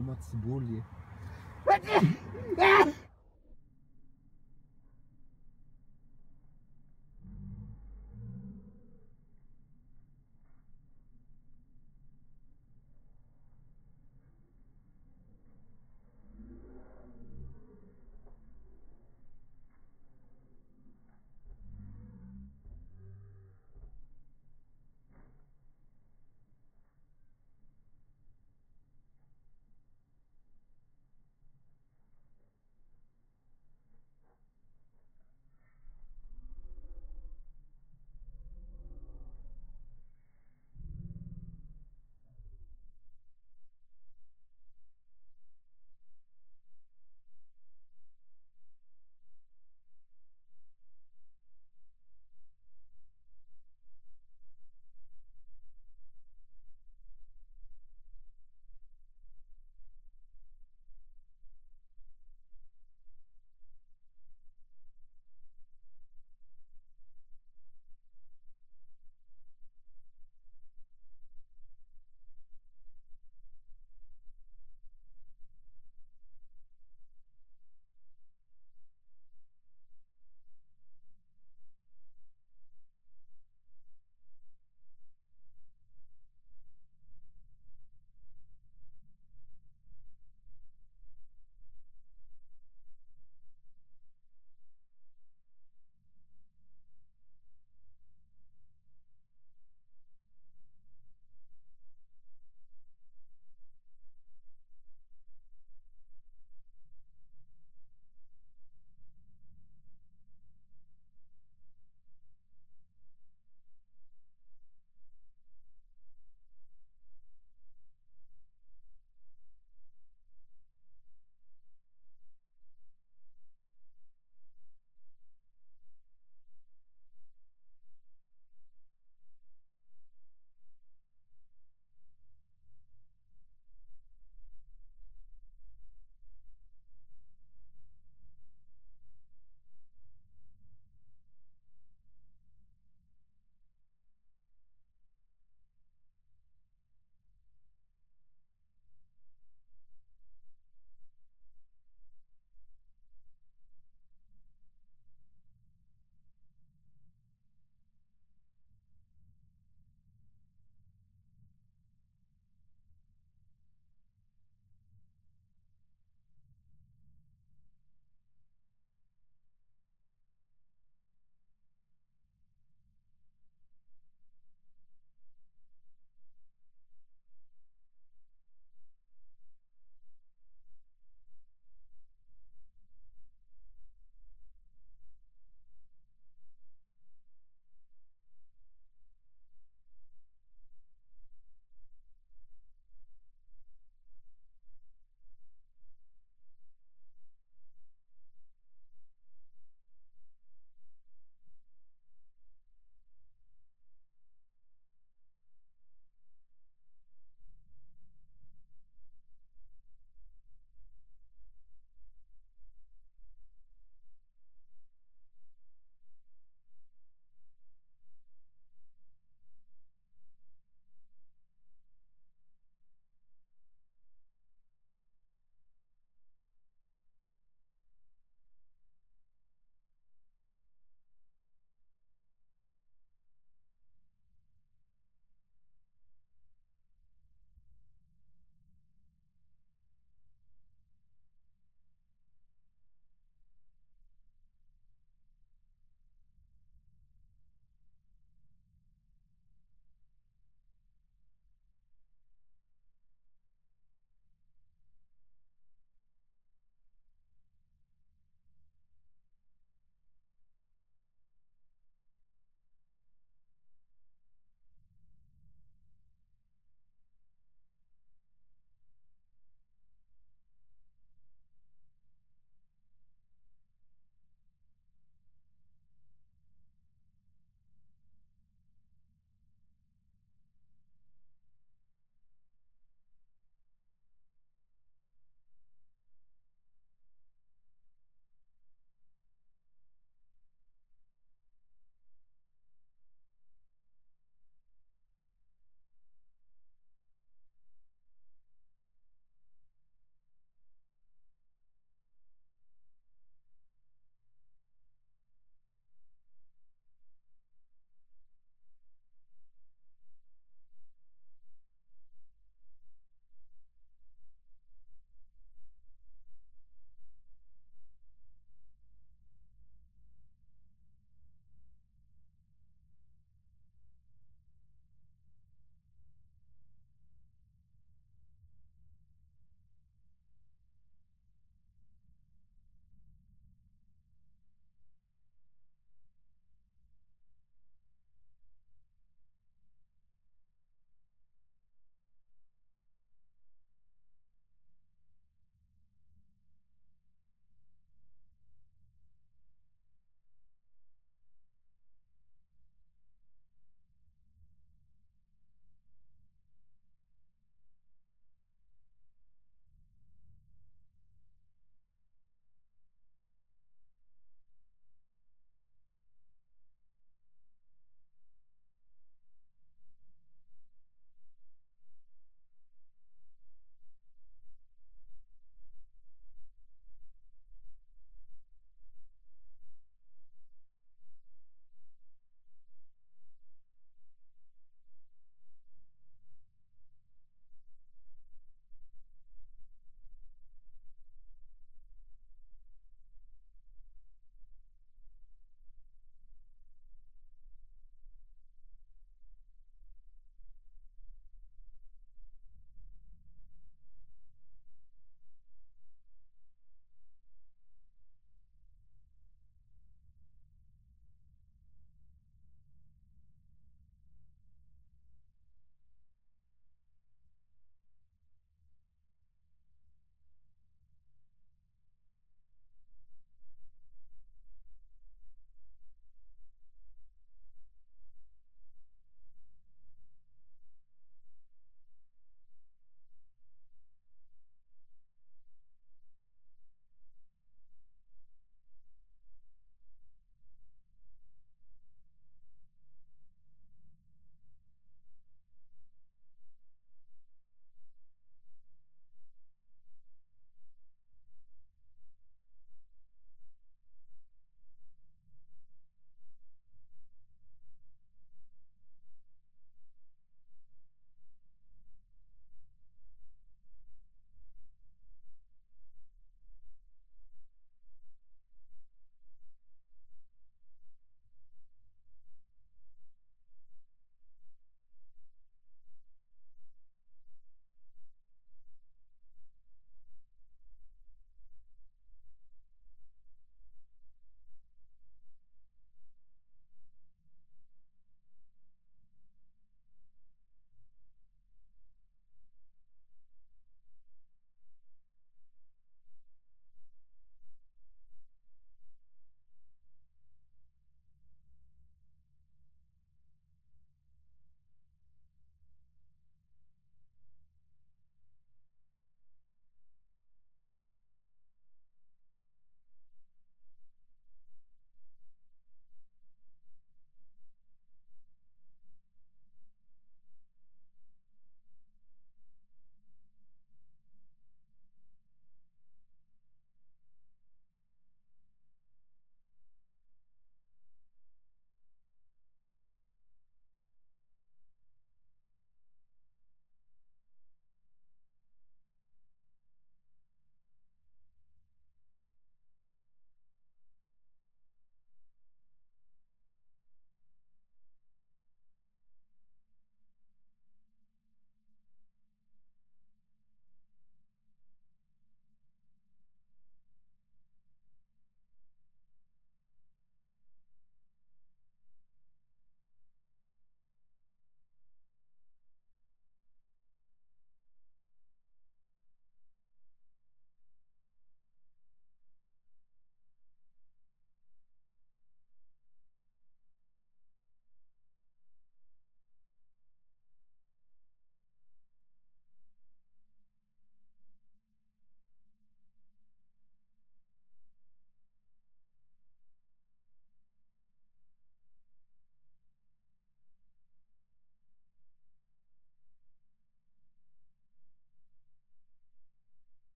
Макс Болли.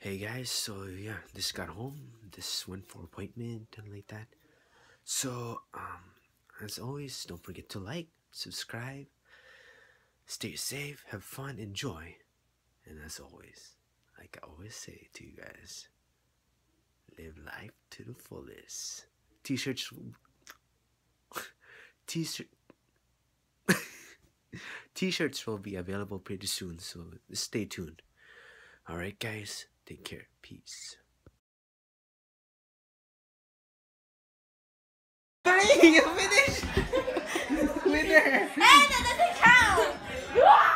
Hey guys, so yeah, just got home. This went for appointment and like that. So, um, as always, don't forget to like, subscribe, stay safe, have fun, enjoy. And as always, like I always say to you guys, live life to the fullest. T-shirts T-shirt T-shirts will be available pretty soon, so stay tuned. Alright guys, Take care. Peace. Three, you finished. Winner. And it doesn't count.